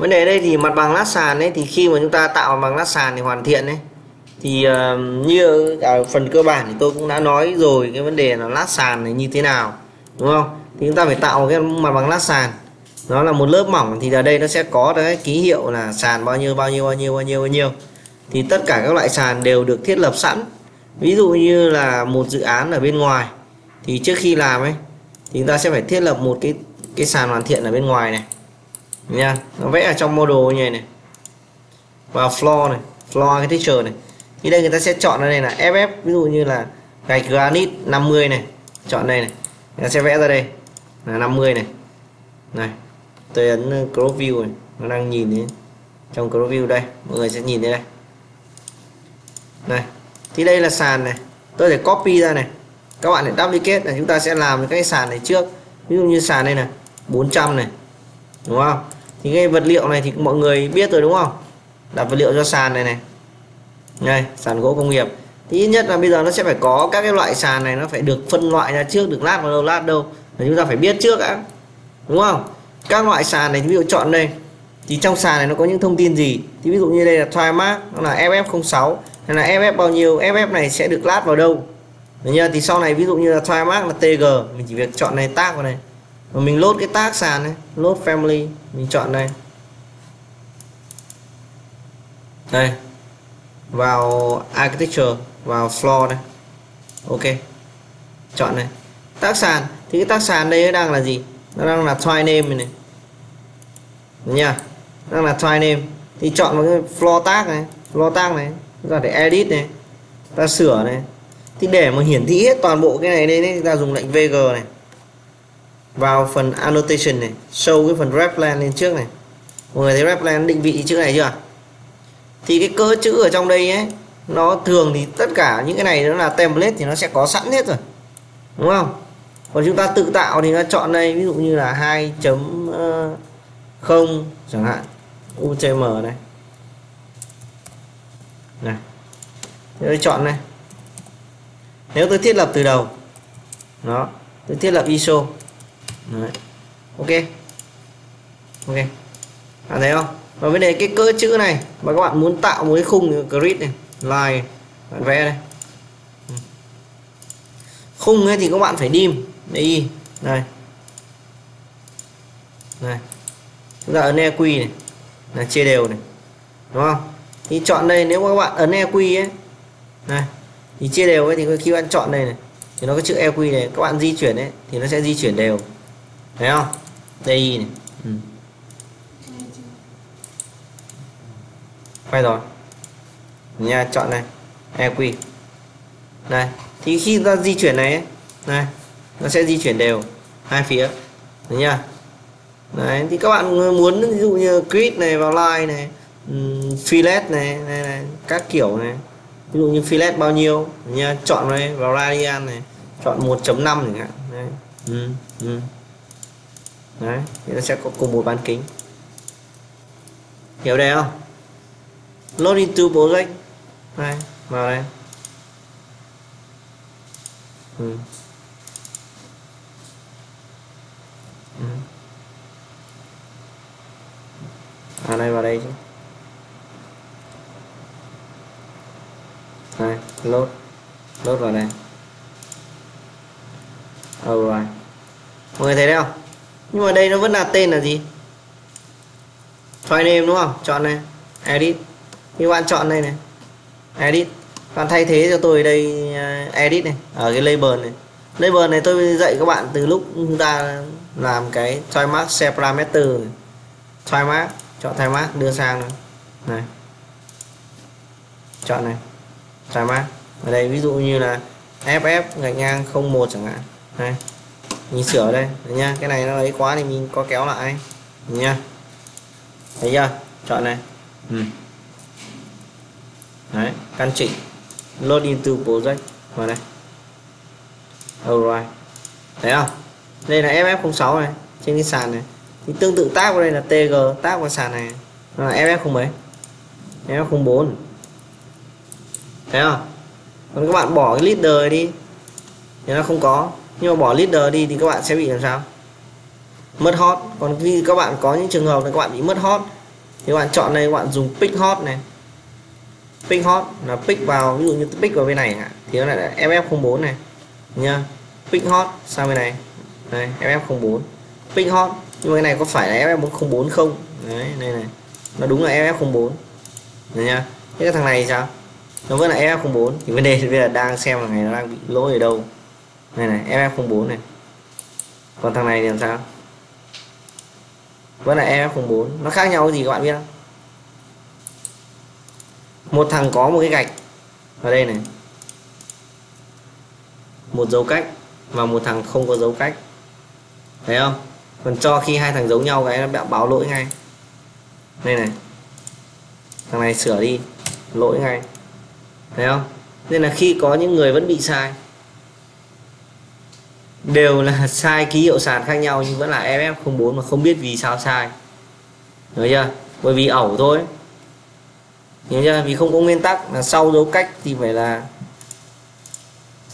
vấn đề đây thì mặt bằng lát sàn ấy thì khi mà chúng ta tạo mặt bằng lát sàn thì hoàn thiện ấy thì uh, như ở phần cơ bản thì tôi cũng đã nói rồi cái vấn đề là lát sàn này như thế nào đúng không? Thì chúng ta phải tạo cái mặt bằng lát sàn. Nó là một lớp mỏng thì ở đây nó sẽ có cái ký hiệu là sàn bao nhiêu bao nhiêu bao nhiêu bao nhiêu bao nhiêu. Thì tất cả các loại sàn đều được thiết lập sẵn. Ví dụ như là một dự án ở bên ngoài thì trước khi làm ấy thì chúng ta sẽ phải thiết lập một cái cái sàn hoàn thiện ở bên ngoài này nha, nó vẽ ở trong model như này này. Và floor này, floor cái architecture này. Như đây người ta sẽ chọn ở đây là FF ví dụ như là gạch granite 50 này. Chọn đây này, người ta sẽ vẽ ra đây là 50 này. Này, tôi ấn uh, crop view này, nó đang nhìn đến trong crop view đây, mọi người sẽ nhìn thấy đây. Này, thì đây là sàn này. Tôi để copy ra này. Các bạn để duplicate là chúng ta sẽ làm cái sàn này trước. Ví dụ như sàn đây này 400 này. Đúng không? Thì cái vật liệu này thì mọi người biết rồi đúng không? Đặt vật liệu cho sàn này này. Đây, sàn gỗ công nghiệp. Thì ít nhất là bây giờ nó sẽ phải có các cái loại sàn này, nó phải được phân loại ra trước, được lát vào đâu, lát đâu. Là chúng ta phải biết trước đã. Đúng không? Các loại sàn này ví dụ chọn đây. Thì trong sàn này nó có những thông tin gì? Thì ví dụ như đây là Trimark nó là FF06 hay là FF bao nhiêu? FF này sẽ được lát vào đâu? Nhớ thì sau này ví dụ như là Trimark là TG mình chỉ việc chọn này, tác vào này và mình lốt cái tag sàn này lốt family mình chọn đây. Đây vào architecture vào floor đây. Ok chọn này tác sàn thì cái tác sàn đây đang là gì? Nó đang là try name này, này. Nha đang là try name. Thì chọn vào cái floor tag này floor tag này ra để edit này ta sửa này. Thì để mà hiển thị hết toàn bộ cái này đây thì ta dùng lệnh vg này vào phần annotation này, show cái phần replan lên trước này. Mọi người thấy replan định vị chữ này chưa? Thì cái cỡ chữ ở trong đây ấy, nó thường thì tất cả những cái này nó là template thì nó sẽ có sẵn hết rồi. Đúng không? Còn chúng ta tự tạo thì nó chọn đây, ví dụ như là 2.0 ờ, chẳng hạn. UTM này. Này tôi chọn này. Nếu tôi thiết lập từ đầu, đó, tôi thiết lập ISO. Đấy. ok. Ok. Bạn thấy không? Và vấn đề cái cỡ chữ này, mà các bạn muốn tạo một cái khung grid này, line, bạn vẽ đây. Khung ấy thì các bạn phải dim đi đây. Này chúng ta ấn EQ này, là chia đều này. Đúng không? Thì chọn đây, nếu các bạn ấn EQ ấy này thì chia đều ấy thì khi bạn chọn đây này, thì nó có chữ EQ này, các bạn di chuyển ấy, thì nó sẽ di chuyển đều thấy không? Đây này ừ. quay rồi. Nha chọn này. EQ này thì khi ta di chuyển này ấy, này nó sẽ di chuyển đều hai phía. Được nha đấy thì các bạn muốn ví dụ như grid này vào line này um, fillet này, này, này các kiểu này. Ví dụ như fillet bao nhiêu? Nha chọn này vào radian này. Chọn 1.5 chẳng hạn. Đấy. Ừ, ừ đấy, thì nó sẽ có cùng một bán kính. Hiểu đây không? Load into project đây, vào đây. Ừ. Ừ. à này vào đây chứ. Này load load vào đây. Oh rồi. Mọi người thấy đấy không? Nhưng mà đây nó vẫn là tên là gì? File name đúng không? Chọn này. Edit. Thì bạn chọn đây này. Edit. Bạn thay thế cho tôi đây à, edit này. Ở cái label này. Label này tôi dạy các bạn từ lúc chúng ta làm cái choi mark set parameter try mark. Chọn thay mark đưa sang này, này. chọn này. Choi mark. Ở đây ví dụ như là ff gạch ngang 01 chẳng hạn. Này mình sửa đây, Đấy nha. Cái này nó ấy quá thì mình có kéo lại. Đấy nha. Thấy chưa? Chọn này. Ừ. đấy, căn chỉnh. Load into project. Vào đây. Alright. Thấy không? Đây là ff06 này, trên cái sàn này. Thì tương tự tác vào đây là tg tác vào sàn này. Nó là ff mấy? Ff04 thấy không? Còn các bạn bỏ cái leader đi. Thì nó không có nhưng mà bỏ leader đi thì các bạn sẽ bị làm sao? Mất hot. Còn khi các bạn có những trường hợp là các bạn bị mất hot, thì bạn chọn đây bạn dùng pick hot này. Pick hot là pick vào, ví dụ như pick vào bên này thì nó lại là ff04 này. Nha pick hot sang bên này. Đây ff04 pick hot, nhưng mà cái này có phải là ff04 không đấy, đây này. Nó đúng là ff04 này nha thế cái thằng này thì sao? Nó vẫn là ff04 thì vấn đề bây giờ đang xem là ngày nó đang bị lỗi ở đâu này này ff04 này. Còn thằng này thì làm sao? Vẫn là FF04 nó khác nhau cái gì các bạn biết không? Một thằng có một cái gạch. Ở đây này. Một dấu cách và một thằng không có dấu cách. Thấy không? Còn cho khi hai thằng giống nhau cái nó báo lỗi ngay. Đây này. Thằng này sửa đi. Lỗi ngay. Thấy không? Nên là khi có những người vẫn bị sai đều là sai ký hiệu sàn khác nhau nhưng vẫn là FF04 mà không biết vì sao sai. Được chưa? Bởi vì ẩu thôi. Hiểu chưa? Vì không có nguyên tắc là sau dấu cách thì phải là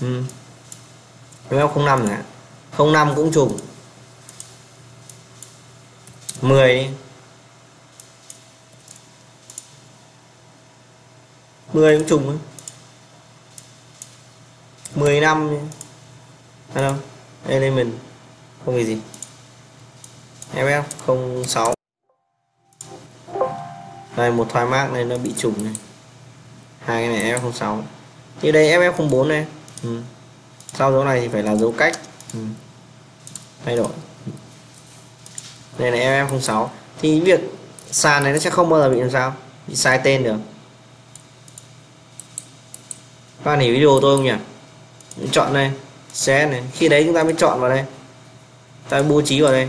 ừ. FF05 này. 05 cũng trùng. 10 đi. 10 cũng trùng 10 năm Hello element không vì gì? Ff 06 đây, một thoái mát này nó bị trùng này. Hai cái này ff 06 Như đây ff 04 này. Ừ. sau dấu này thì phải là dấu cách. Ừ. thay đổi. Đây là ff 06 thì việc sàn này nó sẽ không bao giờ bị làm sao? Bị sai tên được. Các bạn hiểu video tôi không nhỉ? Chọn đây xé này. Khi đấy chúng ta mới chọn vào đây. Ta bố trí vào đây.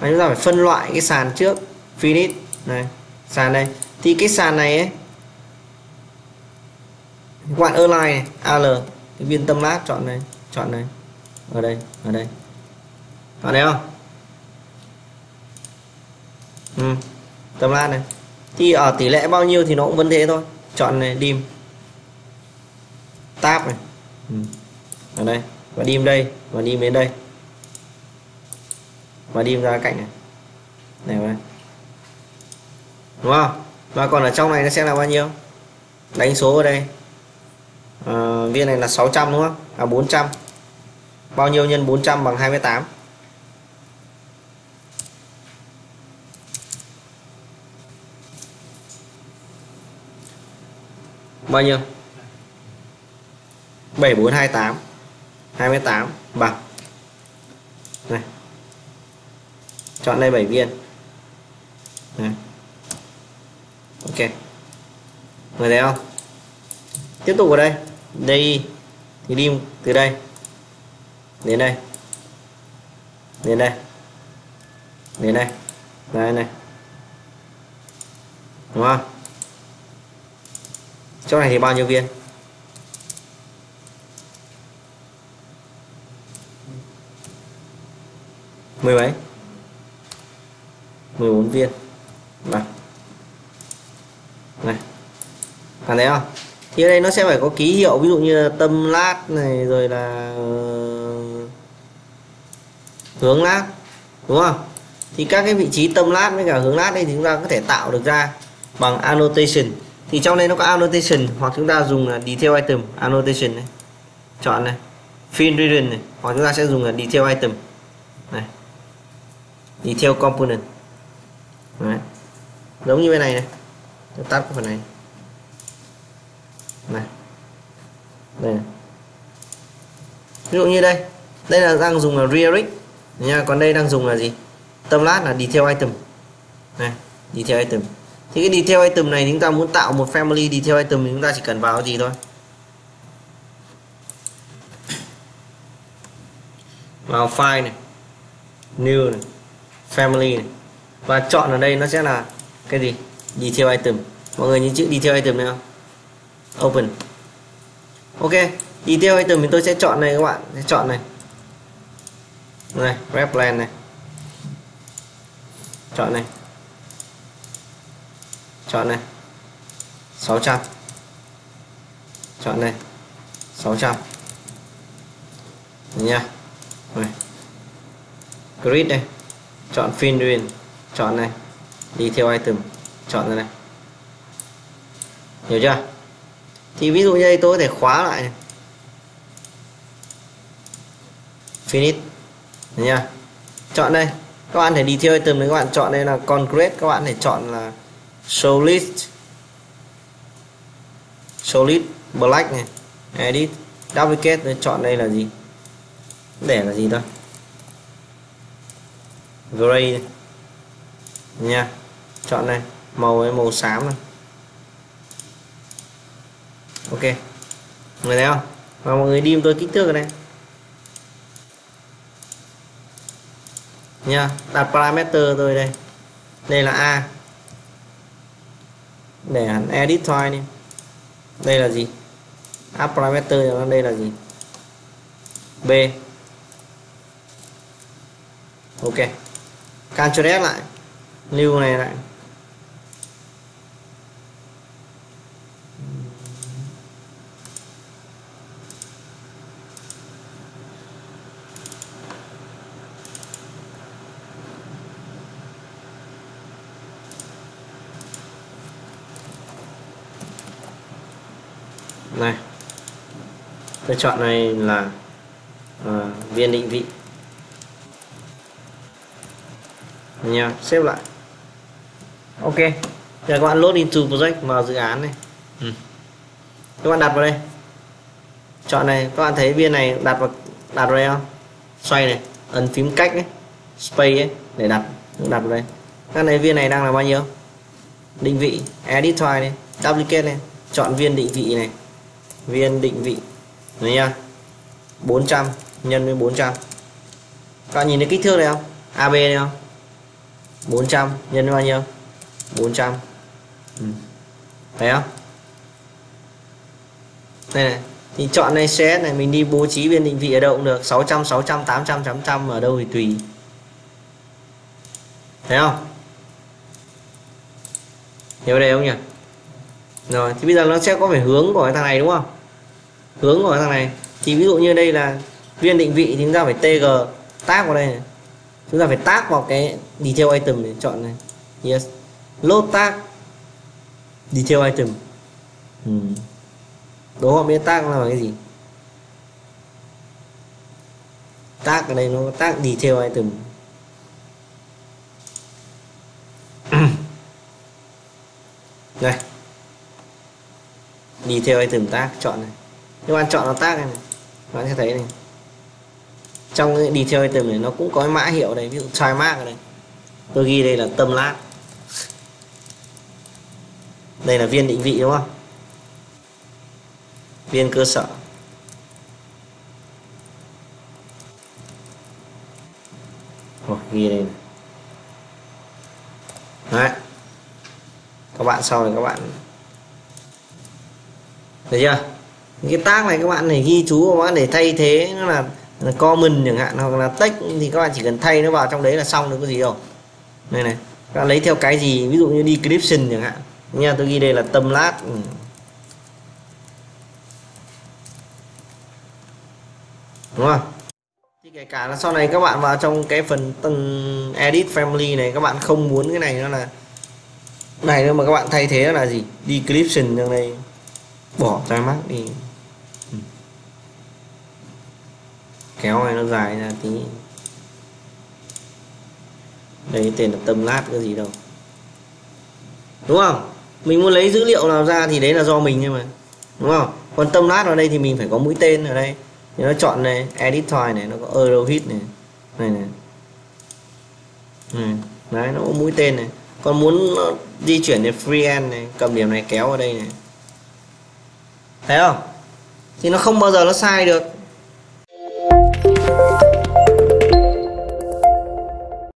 Và chúng ta phải phân loại cái sàn trước. Finish này, sàn đây. Thì cái sàn này ấy các bạn này al cái viên tâm lát chọn này chọn này ở đây ở đây. Ở đây không? Ừ. tâm lát này. Thì ở tỷ lệ bao nhiêu thì nó cũng vẫn thế thôi. Chọn này, dim. Tab này. Ừ ở đây. Và dim đây và dim đến đây. Và dim ra cạnh này. Này đây đúng không? Và còn ở trong này nó sẽ là bao nhiêu? Đánh số ở đây. À, viên này là 600 đúng không? À 400 bao nhiêu nhân 400 bằng 28 bao nhiêu? 7428 28 bằng này. Chọn đây 7 viên. Này. ok. Người thấy không? Tiếp tục ở đây. Đây thì đi từ đây. Đến đây. Đến đây. Đến đây. Đây, này. Đúng không? Chỗ này thì bao nhiêu viên? Mười mấy? 14 viên. Này. Này. Bạn thấy không? Thì ở đây nó sẽ phải có ký hiệu, ví dụ như tâm lát này, rồi là ờ, hướng lát, đúng không? Thì các cái vị trí tâm lát với cả hướng lát đây thì chúng ta có thể tạo được ra bằng annotation. Thì trong đây nó có annotation, hoặc chúng ta dùng là detail item, annotation này. Chọn này. Fill region này, hoặc chúng ta sẽ dùng là detail item. Này detail component. Đấy. giống như bên này này. Tôi tắt cái phần này. Này. Đây này. ví dụ như đây. Đây là đang dùng là rearing nha, còn đây đang dùng là gì? Tâm lát là detail item. Này, detail item. Thì cái detail item này chúng ta muốn tạo một family detail item thì chúng ta chỉ cần vào gì thôi. Vào file này. New này family này. Và chọn ở đây nó sẽ là cái gì? Detail item. Mọi người nhìn chữ detail item này không? Open. Ok, detail item thì tôi sẽ chọn này các bạn. Sẽ chọn này. Này, web plan này. Chọn này. Chọn này. 600 chọn này. 600 nha. Này grid đây chọn Finwin chọn này. Đi theo item. Chọn ra này. Hiểu chưa? Thì ví dụ như đây tôi có thể khóa lại. Này. finish nha chọn đây. Các bạn thể đi theo item đấy. Các bạn chọn đây là concrete các bạn thể chọn là solid. Solid black này. Edit. Duplicate. Chọn đây là gì? Để là gì thôi? Gray này. nha. Chọn này. Màu ấy, màu xám này. Ok. Người thấy không? Và mọi người đi tôi kích thước này. Nha. Đặt parameter tôi đây. Đây là a. Để hẳn edit thôi đi đây là gì? App parameter đây là gì? B. Ok. Ctrl S lại. Lưu này lại. Này tôi chọn này là uh, viên định vị. Nha xếp lại. Ok giờ các bạn load into project vào dự án này. Ừ. các bạn đặt vào đây. Chọn này các bạn thấy viên này đặt vào đặt vào đây không? Xoay này ấn phím cách ấy space ấy để đặt đặt vào đây. Các này viên này đang là bao nhiêu? Định vị edit file này duplicate này chọn viên định vị này. Viên định vị Đấy nha 400 nhân với 400 các bạn nhìn thấy kích thước này không? AB này không 400 nhân bao nhiêu? 400 ừ. thấy không? Đây này, thì chọn này sẽ này, mình đi bố trí viên định vị ở đâu cũng được. 600 600 800 800 ở đâu thì tùy. Thấy không? Hiểu đây không nhỉ? Rồi, thì bây giờ nó sẽ có phải hướng của cái thằng này đúng không? Hướng của cái thằng này. Thì ví dụ như đây là viên định vị thì chúng ta phải tg tác vào đây này chúng ta phải tác vào cái detail item để chọn này. Yes. Load tag detail item. Ừ. đố họ biết tag là cái gì? Tag ở đây nó tag detail item. Đây detail item tag chọn này. Các bạn chọn nó tag này, này các bạn sẽ thấy này trong cái chơi tầm này nó cũng có cái mã hiệu đây ví dụ chai mát ở đây. Tôi ghi đây là tâm lát. Đây là viên định vị đúng không? Viên cơ sở. Ồ, ghi đây này. Đấy. các bạn sau này các bạn thấy chưa? Cái tag này các bạn này ghi chú các bạn để thay thế nó là, là comment chẳng hạn, hoặc là text thì các bạn chỉ cần thay nó vào trong đấy là xong được có gì đâu. Đây này, các bạn lấy theo cái gì, ví dụ như description chẳng hạn. Nha, tôi ghi đây là tâm lát. Ừ. Đúng không? Thì kể cả là sau này các bạn vào trong cái phần tầng edit family này, các bạn không muốn cái này nó là này nữa mà các bạn thay thế là gì? Description trong đây bỏ ra mắt đi ừ kéo này nó dài ra tí. Đây tên là tâm lát cái gì đâu. Đúng không? Mình muốn lấy dữ liệu nào ra thì đấy là do mình nhưng mà. Đúng không? Còn tâm lát ở đây thì mình phải có mũi tên ở đây. Thì nó chọn này, edit file này, nó có euro hit này. Này này. Này, đấy, nó có mũi tên này. Còn muốn di chuyển đến free này, cầm điểm này kéo vào đây này. Thấy không? Thì nó không bao giờ nó sai được. Música